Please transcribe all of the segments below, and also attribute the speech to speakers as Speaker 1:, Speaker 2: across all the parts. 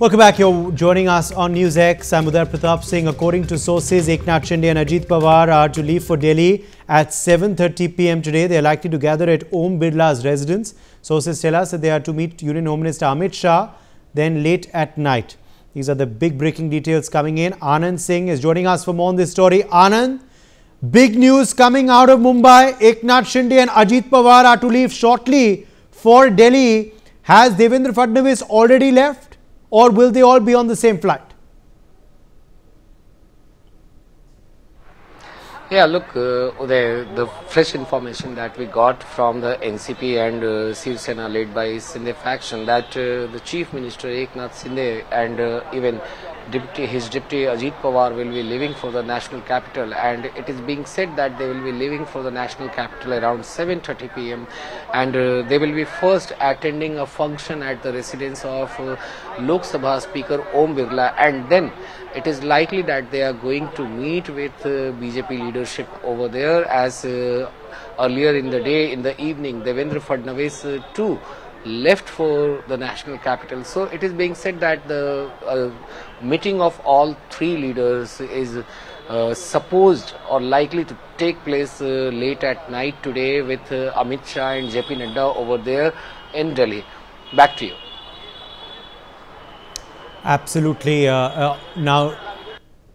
Speaker 1: Welcome back. You're joining us on NewsX. I'm Uday Pratap Singh. According to sources, Eknath Shinde and Ajit Pawar are to leave for Delhi at 7.30 p.m. today. They are likely to gather at Om Birla's residence. Sources tell us that they are to meet Union Home Minister Amit Shah, then late at night. These are the big breaking details coming in. Anand Singh is joining us for more on this story. Anand, big news coming out of Mumbai. Eknath Shinde and Ajit Pawar are to leave shortly for Delhi. Has Devendra Fadnavis already left? Or will they all be on the same flight?
Speaker 2: Yeah, look, uh, the fresh information that we got from the NCP and uh, Sena led by Shinde faction that uh, the Chief Minister Eknath Shinde and uh, even deputy, his deputy Ajit Pawar will be leaving for the national capital. And it is being said that they will be leaving for the national capital around 7.30 pm and uh, they will be first attending a function at the residence of uh, Lok Sabha Speaker Om Birla. And then it is likely that they are going to meet with uh, BJP leadership over there. As uh, earlier in the day in the evening Devendra Fadnavis uh, too left for the national capital. So it is being said that the uh, meeting of all three leaders is uh, supposed or likely to take place uh, late at night today with uh, Amit Shah and JP Nadda over there in Delhi. Back to you.
Speaker 1: Absolutely. Uh, uh, now,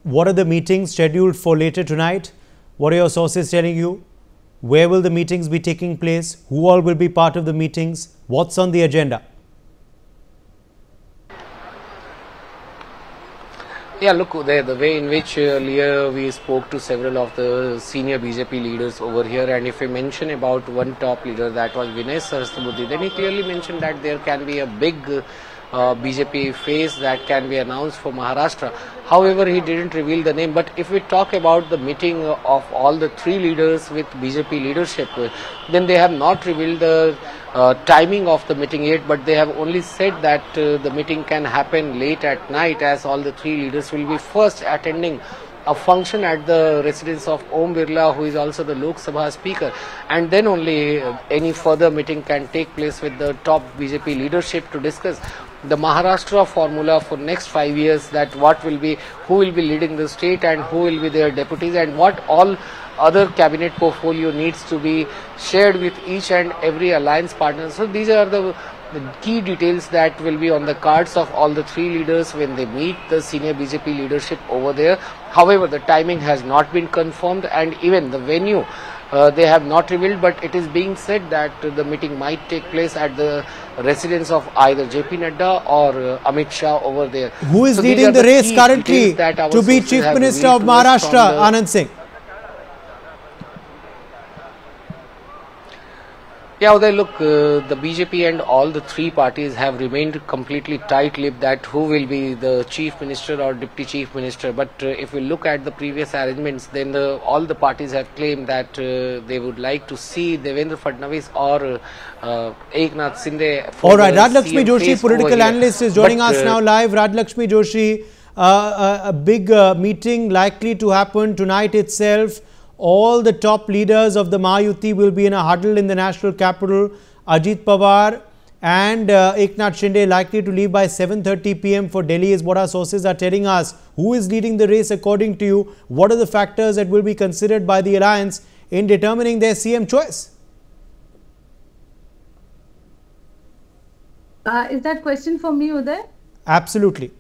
Speaker 1: what are the meetings scheduled for later tonight? What are your sources telling you? Where will the meetings be taking place? Who all will be part of the meetings? What's on the agenda?
Speaker 2: Yeah, look, the, the way in which earlier we spoke to several of the senior BJP leaders over here, and if we mention about one top leader, that was Vinay Sahasrabudhe, then he clearly mentioned that there can be a big uh, BJP face that can be announced for Maharashtra. However, he didn't reveal the name. But if we talk about the meeting of all the three leaders with BJP leadership, then they have not revealed the uh, timing of the meeting yet, but they have only said that uh, the meeting can happen late at night as all the three leaders will be first attending a function at the residence of Om Birla, who is also the Lok Sabha Speaker, and then only uh, any further meeting can take place with the top BJP leadership to discuss the Maharashtra formula for next five years. That what will be, who will be leading the state, and who will be their deputies, and what all other cabinet portfolio needs to be shared with each and every alliance partner. So these are the the key details that will be on the cards of all the three leaders when they meet the senior BJP leadership over there. However, the timing has not been confirmed and even the venue uh, they have not revealed, but it is being said that the meeting might take place at the residence of either JP Nadda or uh, Amit Shah over there.
Speaker 1: Who is
Speaker 2: So
Speaker 1: leading
Speaker 2: these
Speaker 1: the race currently to be Chief Minister of
Speaker 2: revealed to us from
Speaker 1: Maharashtra, Anand Singh?
Speaker 2: Yeah, Uday, look, uh, the BJP and all the three parties have remained completely tight-lipped that who will be the chief minister or deputy chief minister. But uh, if we look at the previous arrangements, then the, all the parties have claimed that uh, they would like to see Devendra Fadnavis or uh, uh, Eknath Shinde.
Speaker 1: All right,
Speaker 2: the
Speaker 1: Rajlakshmi Joshi, political analyst, is joining
Speaker 2: But,
Speaker 1: us
Speaker 2: uh,
Speaker 1: now live. Rajlakshmi Joshi, uh, a, a big uh, meeting likely to happen tonight itself. All the top leaders of the Mahayuti will be in a huddle in the national capital. Ajit Pawar and uh, Eknath Shinde likely to leave by 7.30 pm for Delhi is what our sources are telling us. Who is leading the race according to you? What are the factors that will be considered by the alliance in determining their CM choice?
Speaker 3: Uh, is that question for me, Uday?
Speaker 1: Absolutely.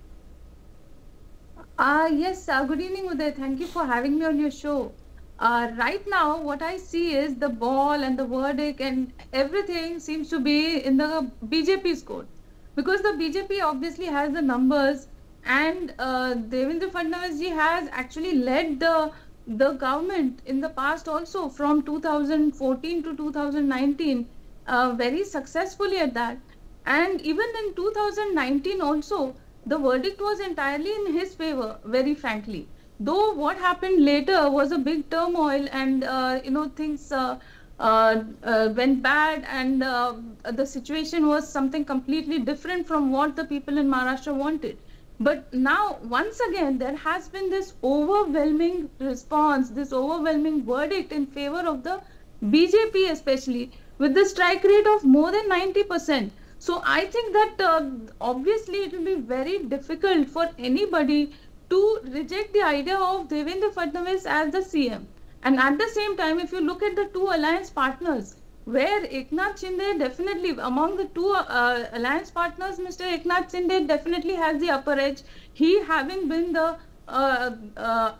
Speaker 3: Uh, yes, uh, good evening, Uday. Thank you for having me on your show. Uh, right now, what I see is the ball and the verdict and everything seems to be in the BJP's court. Because the BJP obviously has the numbers and uh, Devendra Fadnavis ji has actually led the the government in the past also from 2014 to 2019 uh, very successfully at that. And even in 2019 also, the verdict was entirely in his favor, very frankly. Though what happened later was a big turmoil and, uh, you know, things uh, uh, uh, went bad and uh, the situation was something completely different from what the people in Maharashtra wanted. But now, once again, there has been this overwhelming response, this overwhelming verdict in favor of the BJP, especially with the strike rate of more than 90%. So I think that uh, obviously it will be very difficult for anybody to reject the idea of Devendra Fadnavis as the CM. And at the same time, if you look at the two alliance partners, where Eknath Shinde definitely among the two uh, alliance partners, Mr. Eknath Shinde definitely has the upper edge. He having been the uh, uh,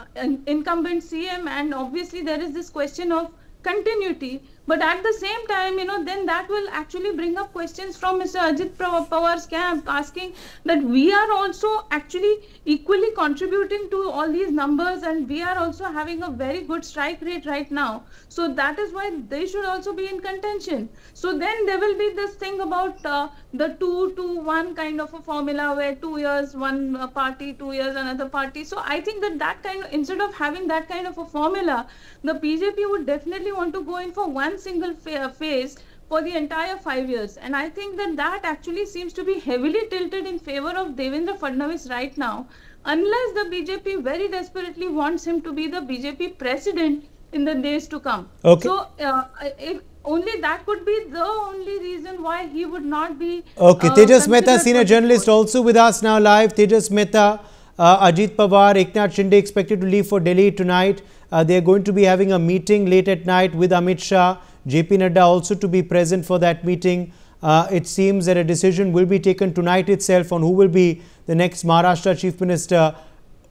Speaker 3: incumbent CM, and obviously there is this question of continuity. But at the same time, you know, then that will actually bring up questions from Mr. Ajit Pawar's camp asking that we are also actually equally contributing to all these numbers and we are also having a very good strike rate right now. So that is why they should also be in contention. So then there will be this thing about uh, the two to one kind of a formula where two years one uh, party, two years another party. So I think that that kind of, instead of having that kind of a formula, the BJP would definitely want to go in for one one single phase for the entire five years. And I think that that actually seems to be heavily tilted in favor of Devendra Fadnavis right now, unless the BJP very desperately wants him to be the BJP president in the days to come.
Speaker 1: Okay.
Speaker 3: So, uh, if only that could be the only reason why he would not be.
Speaker 1: Okay, uh, Tejas Mehta, senior journalist, also with us now live. Tejas Mehta, uh, Ajit Pawar, Eknath Shinde expected to leave for Delhi tonight. Uh, they are going to be having a meeting late at night with Amit Shah, JP Nadda also to be present for that meeting. Uh, it seems that a decision will be taken tonight itself on who will be the next Maharashtra Chief Minister.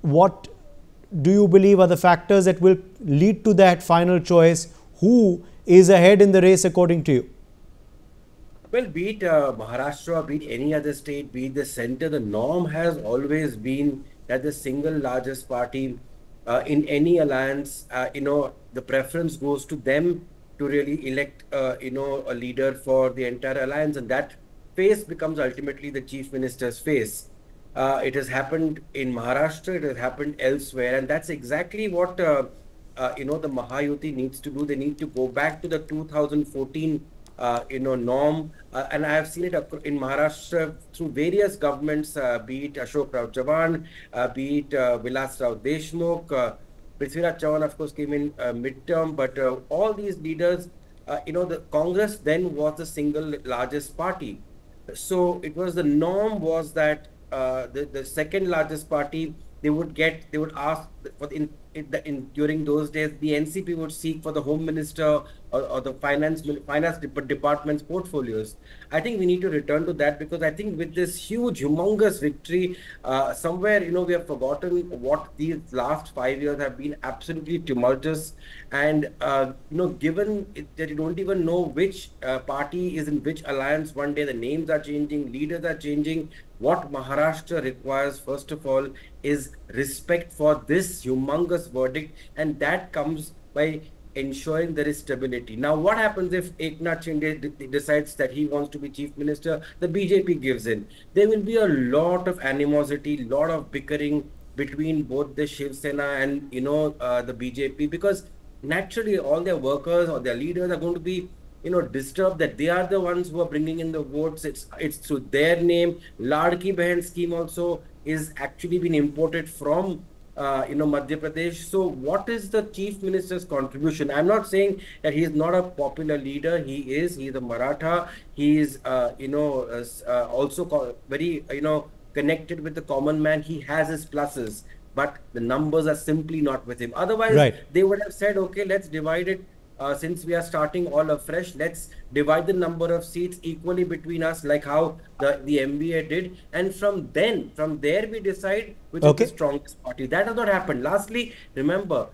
Speaker 1: What do you believe are the factors that will lead to that final choice? Who is ahead in the race according to you?
Speaker 4: Well, be it uh, Maharashtra, be it any other state, be it the center, the norm has always been that the single largest party uh, in any alliance, uh, you know, the preference goes to them to really elect, uh, you know, a leader for the entire alliance, and that face becomes ultimately the chief minister's face. Uh, it has happened in Maharashtra, it has happened elsewhere, and that's exactly what uh, uh, you know the Mahayuti needs to do. They need to go back to the 2014 uh, you know, norm. Uh, and I have seen it in Maharashtra through various governments, uh, be it Ashok Rao Chavan, uh, be it uh, Vilas Rao Deshmukh, uh, Prithviraj Chavan, of course, came in uh, midterm, but all these leaders, you know, the Congress then was the single largest party. So it was the norm was that the, the second largest party, they would get, they would ask for in, in, in during those days, the NCP would seek for the home minister or, or the finance finance department's portfolios. I think we need to return to that because I think with this huge, humongous victory, uh, somewhere you know we have forgotten what these last five years have been absolutely tumultuous, and uh, you know given that you don't even know which uh, party is in which alliance. One day the names are changing, leaders are changing. What Maharashtra requires, first of all, is respect for this humongous verdict, and that comes by ensuring there is stability. Now, what happens if Eknath decides that he wants to be chief minister? The BJP gives in. There will be a lot of animosity, lot of bickering between both the Shiv Sena and you know uh, the BJP because naturally all their workers or their leaders are going to be you know disturbed that they are the ones who are bringing in the votes. It's it's through their name. Ladki Behan scheme also is actually been imported from uh, you know, Madhya Pradesh. So, what is the chief minister's contribution? I'm not saying that he is not a popular leader. He is. He is a Maratha. He is, uh, you know, uh, also very, you know, connected with the common man. He has his pluses, but the numbers are simply not with him. Otherwise, right. they would have said, okay, let's divide it uh, since we are starting all afresh, let's divide the number of seats equally between us, like how the, the MVA did. And from then, from there, we decide which okay. is the strongest party. That has not happened. Lastly, remember,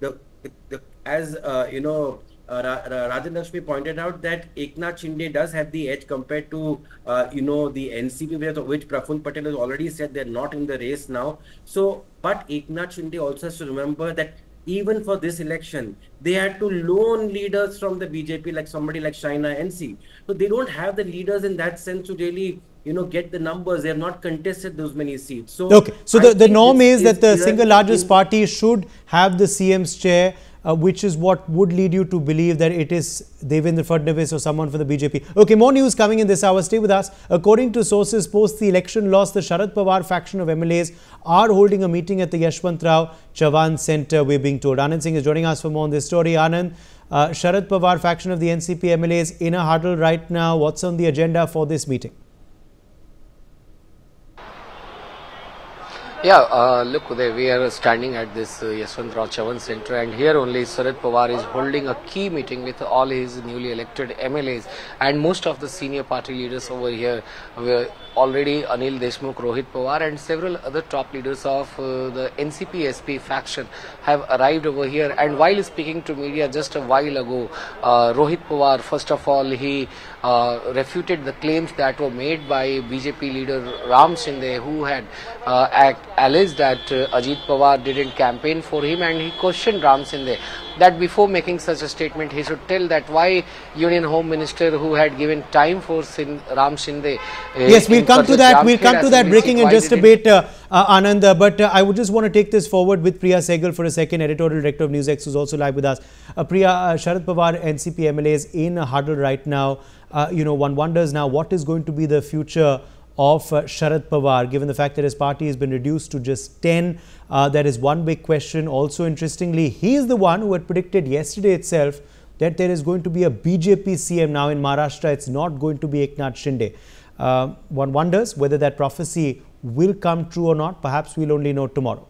Speaker 4: the, the, the as uh, you know, uh, Ra Rajan Lakshmi pointed out that Eknath Shinde does have the edge compared to, uh, you know, the NCP, which Praful Patel has already said they're not in the race now. So, but Eknath Shinde also has to remember that even for this election, they had to loan leaders from the BJP, like somebody like Shaina NC. So they don't have the leaders in that sense to really, you know, get the numbers. They have not contested those many seats. So
Speaker 1: okay, so the, the norm is, is that the single largest party should have the CM's chair uh, which is what would lead you to believe that it is Devendra Fadnavis or someone from the BJP. Okay, more news coming in this hour. Stay with us. According to sources post the election loss, the Sharad Pawar faction of MLAs are holding a meeting at the Yashwant Rao Chavan Center, we're being told. Anand Singh is joining us for more on this story. Anand, Uh, Sharad Pawar faction of the NCP MLAs in a huddle right now. What's on the agenda for this meeting?
Speaker 2: Yeah, uh, look, we are standing at this uh, Yashwantrao Chavan Center, and here only Sharad Pawar is holding a key meeting with all his newly elected MLAs and most of the senior party leaders over here. Were already Anil Deshmukh, Rohit Pawar, and several other top leaders of uh, the NCP SP faction have arrived over here. And while speaking to media just a while ago, uh, Rohit Pawar, first of all, he uh, refuted the claims that were made by BJP leader Ram Shinde, who had uh, act, alleged that uh, Ajit Pawar didn't campaign for him, and he questioned Ram Shinde that before making such a statement, he should tell that why Union Home Minister, who had given time for Sin, Ram Shinde. Uh,
Speaker 1: yes, we'll come to that. We'll come to that breaking in just a bit, uh, uh, Anand. But uh, I would just want to take this forward with Priya Sehgal for a second, editorial director of NewsX, who's also live with us. Uh, Priya, uh, Sharad Pawar, NCP MLA is in a huddle right now. Uh, you know, one wonders now what is going to be the future of uh, Sharad Pawar, given the fact that his party has been reduced to just 10. Uh, that is one big question. Also, interestingly, he is the one who had predicted yesterday itself that there is going to be a BJP CM now in Maharashtra. It's not going to be Eknath Shinde. Uh, one wonders whether that prophecy will come true or not. Perhaps we'll only know tomorrow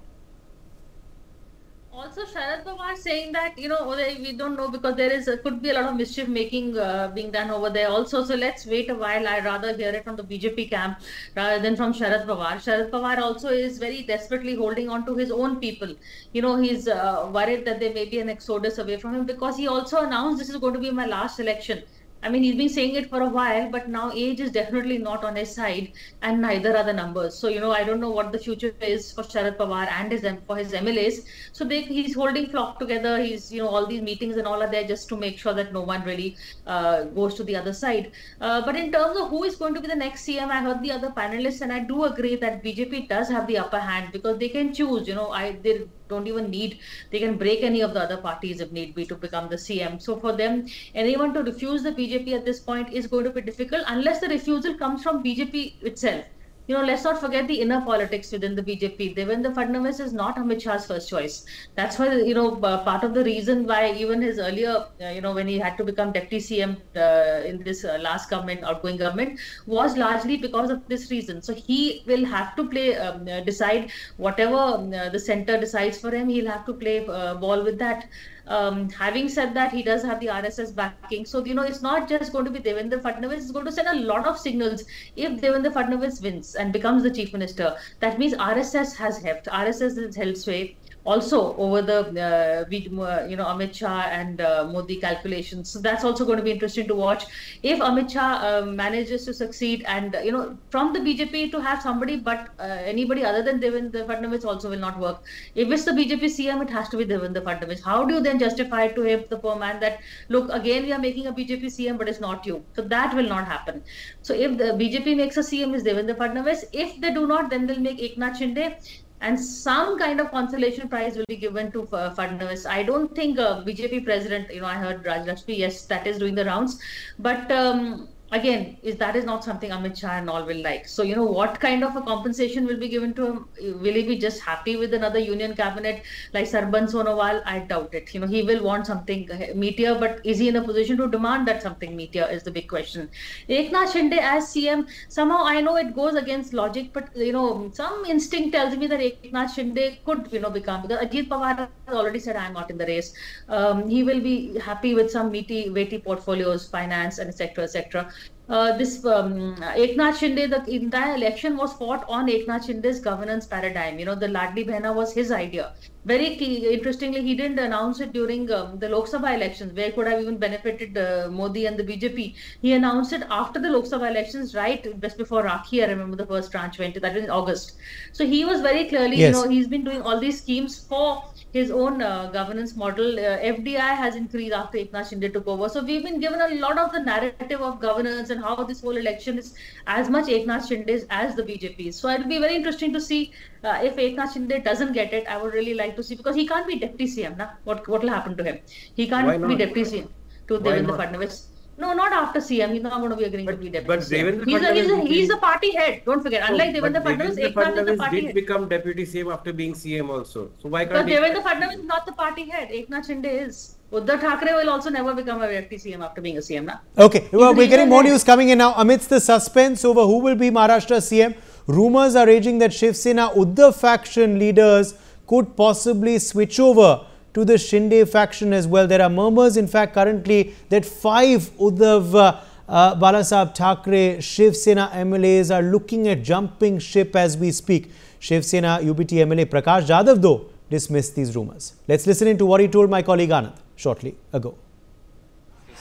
Speaker 5: Sharad Pawar saying that you know we don't know because there is could be a lot of mischief making uh, being done over there also. So let's wait a while. I'd rather hear it from the BJP camp rather than from Sharad Pawar. Sharad Pawar also is very desperately holding on to his own people. You know he's uh, worried that there may be an exodus away from him because he also announced this is going to be my last election. I mean, he's been saying it for a while, but now age is definitely not on his side, and neither are the numbers. So, you know, I don't know what the future is for Sharad Pawar and his for his MLAs. So, they, he's holding flock together. He's, you know, all these meetings and all are there just to make sure that no one really uh, goes to the other side. Uh, but in terms of who is going to be the next CM, I heard the other panelists, and I do agree that BJP does have the upper hand because they can choose. You know, I they don't even need they can break any of the other parties if need be to become the cm so for them anyone to refuse the bjp at this point is going to be difficult unless the refusal comes from bjp itself you know, let's not forget the inner politics within the BJP. Devendra Fadnavis is not Amit Shah's first choice. That's why, you know, uh, part of the reason why even his earlier, uh, you know, when he had to become deputy CM uh, in this uh, last government, outgoing government, was largely because of this reason. So he will have to play, um, uh, decide whatever um, the center decides for him, he'll have to play ball with that. Um, having said that, he does have the RSS backing. So, you know, it's not just going to be Devendra Fadnavis, it's going to send a lot of signals if Devendra Fadnavis wins and becomes the chief minister. That means RSS has helped. RSS has held sway also over the uh, uh, you know Amit Shah and uh, Modi calculations. So that's also going to be interesting to watch. If Amit Shah uh, manages to succeed, and you know from the BJP to have somebody but uh, anybody other than Devendra Fadnavis also will not work. If it's the BJP CM, it has to be Devendra Fadnavis. How do you then justify to him the poor man that look again we are making a BJP CM but it's not you? So that will not happen. So if the BJP makes a CM is Devendra Fadnavis, if they do not, then they'll make Eknath Shinde and some kind of consolation prize will be given to uh. I don't think uh, BJP president, you know, I heard Raj Lakshmi, yes, that is doing the rounds, but um, again, is that is not something Amit Shah and all will like. So, you know, what kind of a compensation will be given to him? Will he be just happy with another union cabinet like Sarban Sonowal? I doubt it. You know, he will want something meteor, but is he in a position to demand that something meteor is the big question. Eknath Shinde as CM, somehow I know it goes against logic, but, you know, some instinct tells me that Eknath Shinde could, you know, become, because Ajit Pawar already said I'm not in the race. Um, he will be happy with some meaty, weighty portfolios, finance, and etc. etc uh, this um, Eknath Shinde, the entire election was fought on Eknath Shinde's governance paradigm. You know, the Ladli Behna was his idea. Very key, interestingly, he didn't announce it during um, the Lok Sabha elections, where could have even benefited uh, Modi and the BJP. He announced it after the Lok Sabha elections, right just before Rakhi. I remember the first tranche went. To that was in August. So he was very clearly, yes. you know, he's been doing all these schemes for his own uh, governance model. Uh, FDI has increased after Eknath Shinde took over. So we've been given a lot of the narrative of governance and how this whole election is as much Eknath Shinde's as the BJP's. So it'll be very interesting to see uh, if Eknath Shinde doesn't get it. I would really like to see because he can't be deputy CM. Na? What what will happen to him? He can't be deputy CM to Devendra Fadnavis. No, not after CM. He's not going to be agreeing
Speaker 4: but,
Speaker 5: to be deputy.
Speaker 4: But Devendra
Speaker 5: he's, a, he's, a, he's the party head. Don't forget. Unlike
Speaker 4: no,
Speaker 5: Devendra Fadnavis, Eknath is the party
Speaker 4: did
Speaker 5: head.
Speaker 4: become deputy CM after being CM also. So why
Speaker 5: But
Speaker 4: can't?
Speaker 5: Devendra Fadnavis is not the party head. Eknath Shinde is. Uddhav Thackeray will also never become a deputy CM after being a CM now.
Speaker 1: Okay, well, we're getting more news coming in now. Amidst the suspense over who will be Maharashtra CM, rumors are raging that Shiv Sena Uddhav faction leaders could possibly switch over to the Shinde faction as well. There are murmurs, in fact, currently that five Uddhav uh, uh, Balasaheb Thackeray Shiv Sena MLAs are looking at jumping ship as we speak. Shiv Sena UBT MLA Prakash Jadhav, though, dismissed these rumors. Let's listen into what he told my colleague Anand shortly ago.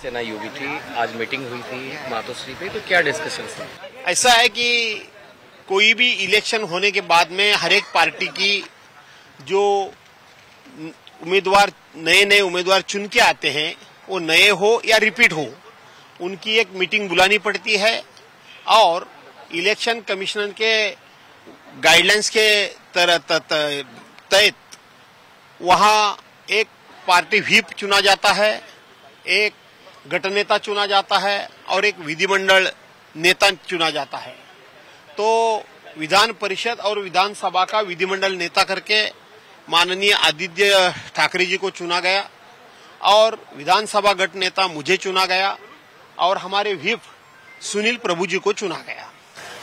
Speaker 2: Sena UBT आज meeting हुई थी मातोश्री पे तो क्या discussion था
Speaker 6: ऐसा है कि कोई भी इलेक्शन होने के बाद में हर एक पार्टी की जो उम्मीदवार नए नए उम्मीदवार चुन के आते हैं, वो नए हो या रिपीट हो, उनकी एक मीटिंग बुलानी पड़ती है और इलेक्शन कमिश्नर के गाइडलाइंस के तहत वहाँ एक पार्टी व्हीप चुना जाता है, एक गठनेता चुना जाता है और एक विधिमंडल नेता चुना जाता है। तो विधान परिषद और विधानसभा का विधिमंडल नेता करके माननीय आदित्य ठाकरे जी को चुना गया और विधानसभा गठ नेता मुझे चुना गया और हमारे व्हीप सुनील प्रभु जी को चुना गया।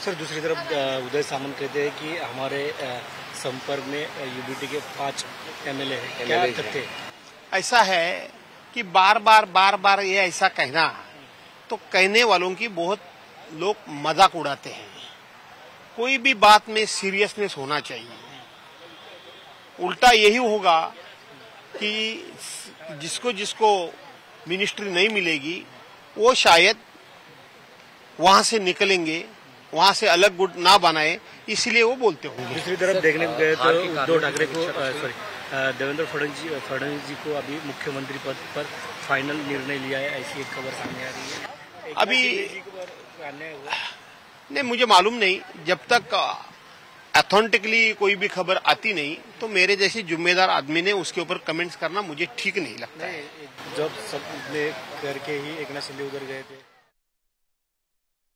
Speaker 7: सर दूसरी तरफ़ उदय सामंत कहते हैं कि हमारे संपर्क में यूबीटी के पाँच एमएलए हैं। क्या तथ्य
Speaker 6: ऐसा है कि बार बार बार बार ये ऐसा कहना तो कहने वालों की बहुत लोग मज़ाक उड़ाते हैं। कोई भी बात में सीरियसनेस होना चाहिए। उल्टा यही होगा कि जिसको जिसको मिनिस्ट्री नहीं मिलेगी वो शायद वहाँ से निकलेंगे वहाँ से अलग गुट ना बनाए इसलिए वो बोलते होंगे।
Speaker 7: दूसरी तरफ़ देखने को गए तो उद्धव ठाकरे को सॉरी देवेंद्र फडणवीस फडणवीस जी को अभी मुख्यमंत्री पद पर फाइनल निर्णय लिया है ऐसी एक खबर सामने आ रही है।
Speaker 6: अभी नहीं मुझे मालूम नहीं जब तक अथेंटिकली कोई भी खबर आती नहीं तो मेरे जैसे जिम्मेदार आदमी ने उसके ऊपर कमेंट्स करना मुझे ठीक नहीं लगता है
Speaker 7: जब सब करके ही एक शिंदे उधर गए थे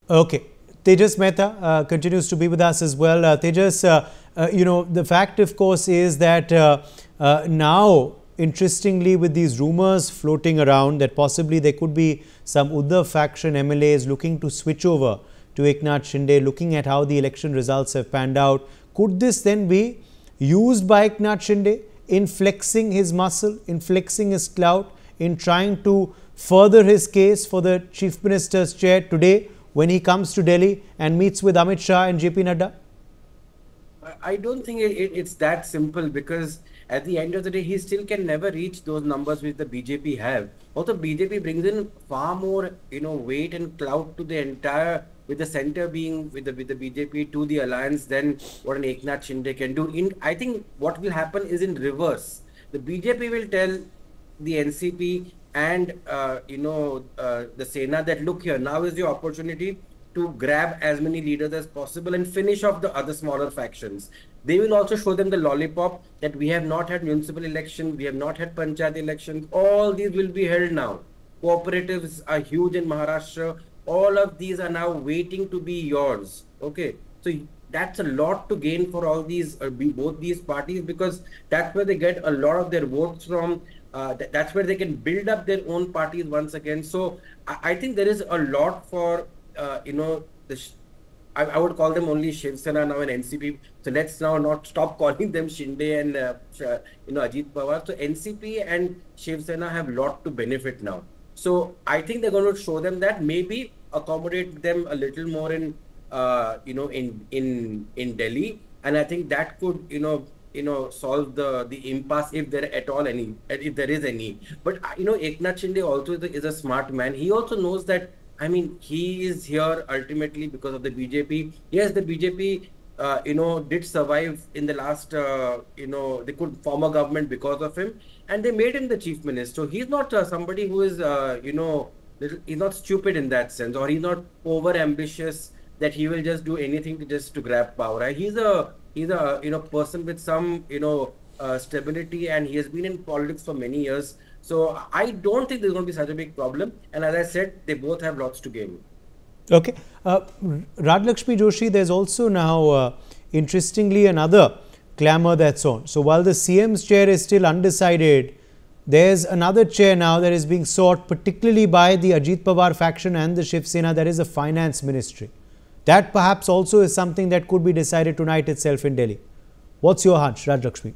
Speaker 1: Okay. Tejas Mehta uh, continues to be with us as well. Uh, Tejas, uh, uh you know, the fact, of course, is that uh, uh, now, interestingly, with these rumors floating around that possibly there could be some Uddhav faction MLAs looking to switch over to Eknath Shinde, looking at how the election results have panned out. Could this then be used by Eknath Shinde in flexing his muscle, in flexing his clout, in trying to further his case for the Chief Minister's chair today when he comes to Delhi and meets with Amit Shah and JP Nadda?
Speaker 4: I don't think it, it, it's that simple because at the end of the day, he still can never reach those numbers which the BJP have. Also, BJP brings in far more, you know, weight and clout to the entire, with the center being with the with the BJP to the alliance then what an Eknath Shinde can do. In I think what will happen is in reverse. The BJP will tell the NCP and uh, you know uh, the Sena that look here now is the opportunity to grab as many leaders as possible and finish off the other smaller factions. They will also show them the lollipop that we have not had municipal election, we have not had panchayat elections. All these will be held now. Cooperatives are huge in Maharashtra. All of these are now waiting to be yours. Okay, so that's a lot to gain for all these uh, both these parties because that's where they get a lot of their votes from uh, th that's where they can build up their own parties once again. So I, I think there is a lot for uh, you know the. I, I, would call them only Shiv Sena now and NCP. So let's now not stop calling them Shinde and uh, you know Ajit Pawar. So NCP and Shiv Sena have lot to benefit now. So I think they're going to show them that maybe accommodate them a little more in uh, you know in in in Delhi, and I think that could you know you know solve the the impasse if there at all any if there is any. But uh, you know Eknath Shinde also is a, is a smart man. He also knows that I mean he is here ultimately because of the BJP yes the BJP uh, you know did survive in the last uh, you know they could form a government because of him and they made him the chief minister. So he's not uh, somebody who is uh, you know he's not stupid in that sense or he's not over ambitious that he will just do anything to just to grab power he's a he's a you know person with some you know uh, stability and he has been in politics for many years. So i don't think there's going to be such a big problem. And as i said they both have lots to gain
Speaker 1: okay uh, Rajlakshmi Joshi there's also now uh, interestingly another clamor that's on so while the CM's chair is still undecided there's another chair now that is being sought, particularly by the Ajit Pawar faction and the Shiv Sena, that is a finance ministry. That perhaps also is something that could be decided tonight itself in Delhi. What's your hunch, Raj Lakshmi?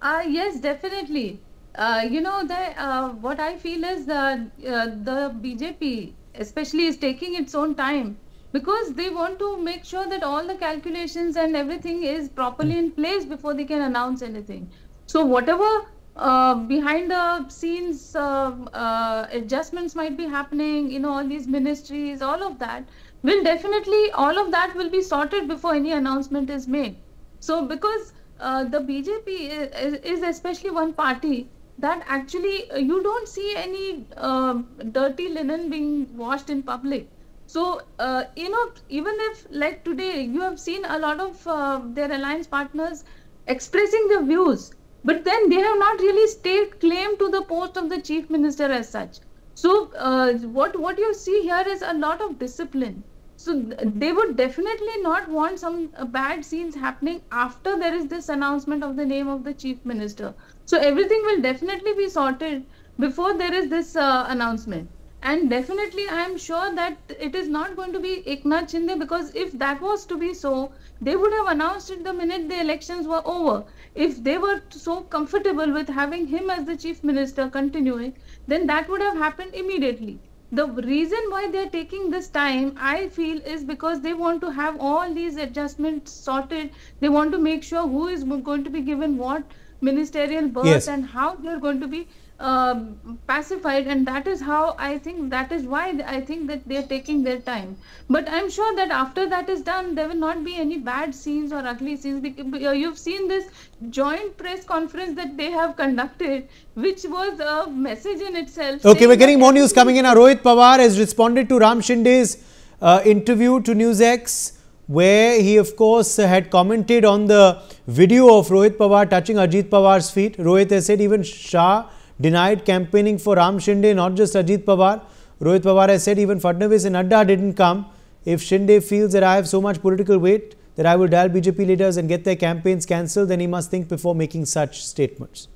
Speaker 3: Uh, yes, definitely. Uh, you know that uh, what I feel is that uh, the BJP, especially, is taking its own time because they want to make sure that all the calculations and everything is properly in place before they can announce anything. So whatever uh, behind the scenes uh, uh, adjustments might be happening, you know, all these ministries, all of that will definitely, all of that will be sorted before any announcement is made. So because uh, the BJP is, is especially one party that actually uh, you don't see any uh, dirty linen being washed in public. So, uh, you know, even if like today you have seen a lot of uh, their alliance partners expressing their views, but then they have not really staked claim to the post of the chief minister as such. So, uh, what what you see here is a lot of discipline. So th- they would definitely not want some bad scenes happening after there is this announcement of the name of the chief minister. So everything will definitely be sorted before there is this uh, announcement. And definitely, I am sure that it is not going to be Eknath Shinde because if that was to be so, they would have announced it the minute the elections were over. If they were so comfortable with having him as the chief minister continuing, then that would have happened immediately. The reason why they are taking this time, I feel, is because they want to have all these adjustments sorted. They want to make sure who is going to be given what ministerial berth
Speaker 1: Yes.
Speaker 3: and how they are going to be um, pacified and that is how i think that is why i think that they are taking their time but i'm sure that after that is done there will not be any bad scenes or ugly scenes uh, you've seen this joint press conference that they have conducted which was a message in itself
Speaker 1: Okay, we're getting more news coming in. Now, Rohit Pawar has responded to Ram Shinde's uh, interview to NewsX, where he, of course, uh, had commented on the video of Rohit Pawar touching Ajit Pawar's feet. Rohit has said even Shah denied campaigning for Ram Shinde, not just Ajit Pawar. Rohit Pawar has said even Fadnavis and Adda didn't come. If Shinde feels that I have so much political weight that I will dial BJP leaders and get their campaigns cancelled, then he must think before making such statements.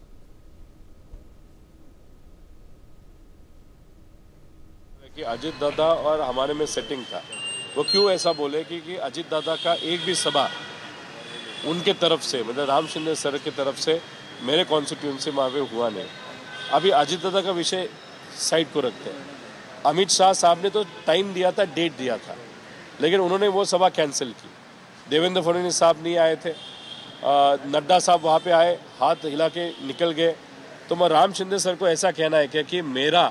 Speaker 8: कि अजित दादा और हमारे में setting था वो क्यों ऐसा बोले कि, कि अजित दादा का एक भी सभा उनके तरफ़ से मतलब राम शिंदे सर की तरफ़ से मेरे कॉन्स्टिट्यूंसी में पे हुआ नहीं। अभी अजित दादा का विषय साइड को रखते हैं। अमित शाह साहब ने तो टाइम दिया था डेट दिया था लेकिन उन्होंने वो सभा कैंसिल की। देवेंद्र फडणवीस साहब नहीं आए थे। नड्डा साहब वहाँ पे आए हाथ हिला के निकल गए। तो मैं राम शिंदे सर को ऐसा कहना है क्या कि मेरा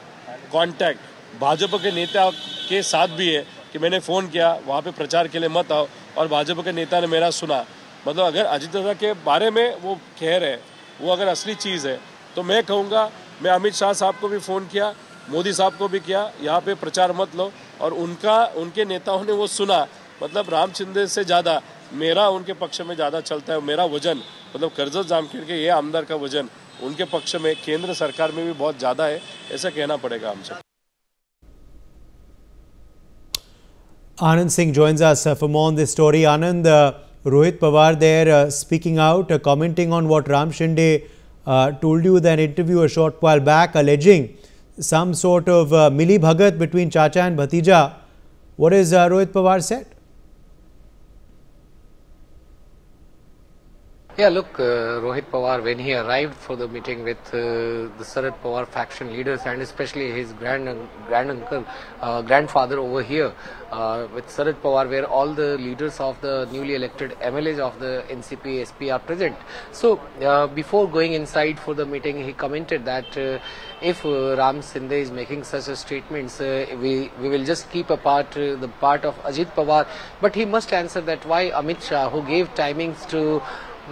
Speaker 8: कांटेक्ट भाजपा के नेता के साथ भी है कि मैंने फ़ोन किया, वहाँ पे प्रचार के लिए मत आओ और भाजपा के नेता ने मेरा सुना। मतलब अगर अजित दादा के बारे में वो कह रहे हैं, वो अगर असली चीज़ है तो मैं कहूँगा, मैं अमित शाह साहब को भी फ़ोन किया, मोदी साहब को भी किया, यहाँ पे प्रचार मत लो और उनका, उनके नेताओं ने वो सुना। मतलब राम शिंदे से ज़्यादा मेरा उनके पक्ष में ज़्यादा चलता है, मेरा वज़न मतलब कर्जत जामखेड़ के ये आमदार का वज़न उनके पक्ष में, केंद्र सरकार में भी बहुत ज़्यादा है, ऐसा कहना पड़ेगा हमसे।
Speaker 1: Anand Singh joins us uh, for more on this story. Anand, uh, Rohit Pawar there uh, speaking out, uh, commenting on what Ram Shinde uh, told you in an interview a short while back, alleging some sort of uh, Mili Bhagat between Chacha and Bhatija. What has uh, Rohit Pawar said?
Speaker 2: Yeah, look, uh, Rohit Pawar, when he arrived for the meeting with uh, the Sharad Pawar faction leaders and especially his grand grand uncle, uh, grandfather over here, uh, with Sharad Pawar, where all the leaders of the newly elected MLAs of the NCP SP are present. So, uh, before going inside for the meeting, he commented that uh, if Ram Shinde is making such a statements, we we will just keep apart the part of Ajit Pawar, but he must answer that why Amit Shah, who gave timings to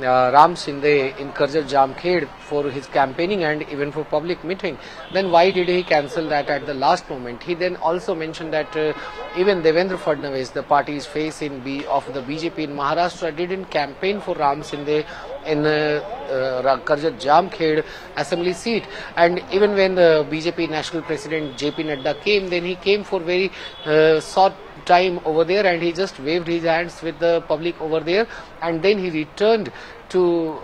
Speaker 2: Ram Shinde in Karjat Jamkhed for his campaigning and even for public meeting, then why did he cancel that at the last moment? He then also mentioned that uh, even Devendra Fadnavis, the party's face in B of the BJP in Maharashtra, didn't campaign for Ram Shinde in uh, uh, Karjat Jamkhed assembly seat. And even when the BJP national president JP Nadda came, then he came for very uh, short time over there and he just waved his hands with the public over there and then he returned to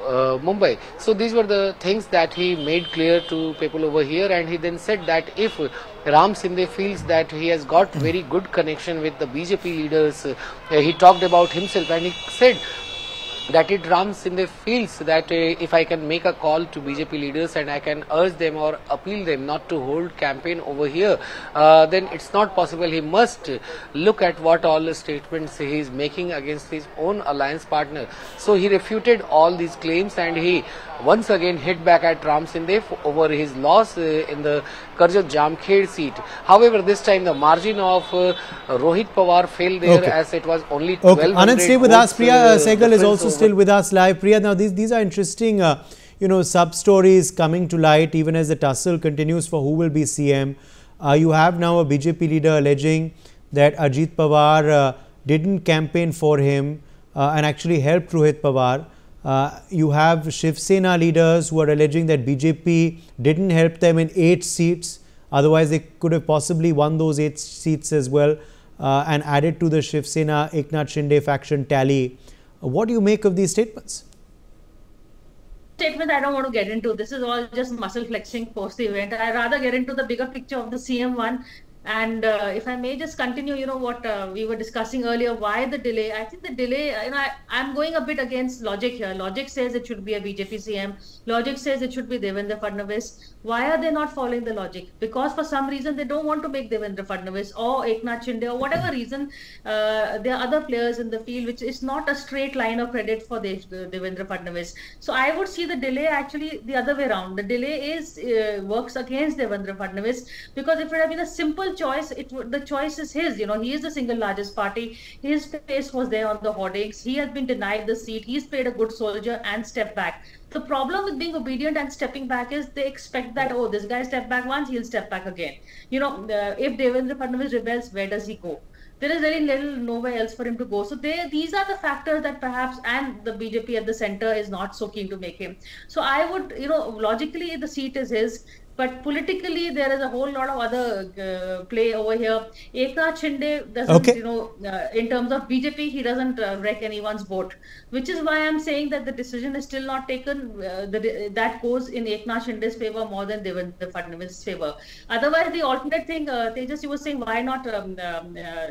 Speaker 2: uh, Mumbai. So these were the things that he made clear to people over here and he then said that if Ram Shinde feels that he has got very good connection with the BJP leaders, uh, he talked about himself and he said that it Ram Shinde feels that uh, if I can make a call to BJP leaders and I can urge them or appeal them not to hold campaign over here, uh, then it's not possible. He must look at what all the statements he is making against his own alliance partner. So he refuted all these claims and he once again hit back at Ram Shinde over his loss uh, in the Karjat Jamkhed seat. However, this time the margin of uh, Rohit Pawar fell there
Speaker 1: Okay.
Speaker 2: as it was only 12
Speaker 1: Okay, Anand, stay with us. Priya uh, Sehgal is also. Still with us live. Priya, now these these are interesting, uh, you know, sub stories coming to light even as the tussle continues for who will be CM. Uh, you have now a BJP leader alleging that Ajit Pawar uh, didn't campaign for him uh, and actually helped Rohit Pawar. Uh, you have Shiv Sena leaders who are alleging that BJP didn't help them in eight seats. Otherwise, they could have possibly won those eight seats as well uh, and added to the Shiv Sena Eknath Shinde faction tally. What do you make of these statements?
Speaker 5: statement I don't want to get into. This is all just muscle flexing post the event. I rather get into the bigger picture of the CM one. And uh, if I may just continue, you know what uh, we were discussing earlier, why the delay? I think the delay, you know, I, I'm going a bit against logic here. Logic says it should be a BJP CM. Logic says it should be Devendra Fadnavis. Why are they not following the logic? Because for some reason they don't want to make Devendra Fadnavis or Eknath Shinde or whatever reason. Uh, there are other players in the field, which is not a straight line of credit for Dev, Devendra Fadnavis. So I would see the delay actually the other way around. The delay is uh, works against Devendra Fadnavis because if it had been a simple choice, it the choice is his. You know, he is the single largest party. His face was there on the hoardings. He has been denied the seat. He's played a good soldier and stepped back. The problem with being obedient and stepping back is they expect that oh this guy stepped back once he'll step back again. You know, uh, if Devendra Fadnavis rebels, where does he go? there is very little nowhere else for him to go. So they, these are the factors that perhaps and the BJP at the center is not so keen to make him. So I would, you know, logically the seat is his. But politically, there is a whole lot of other uh, play over here. Eknath Shinde doesn't,
Speaker 1: Okay.
Speaker 5: you know, uh, in terms of BJP, he doesn't uh, wreck anyone's vote, which is why I'm saying that the decision is still not taken. Uh, the, that goes in Eknath Shinde's favor more than Devendra Fadnavis' favor. Otherwise, the alternate thing, uh, Tejas, you were saying, why not um, um, uh,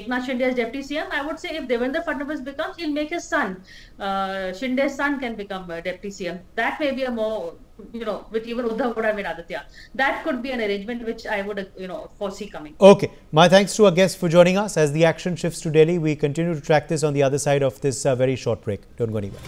Speaker 5: Eknath Shinde as deputy CM? I would say if Devendra Fadnavis becomes, he'll make his son, uh, Shinde's son, can become uh, deputy CM. That may be a more you know, with even Uddhav would have made Aditya. That could be an arrangement which I would, you know, foresee coming.
Speaker 1: Okay. My thanks to our guests for joining us. As the action shifts to Delhi, we continue to track this on the other side of this uh, very short break. Don't go anywhere.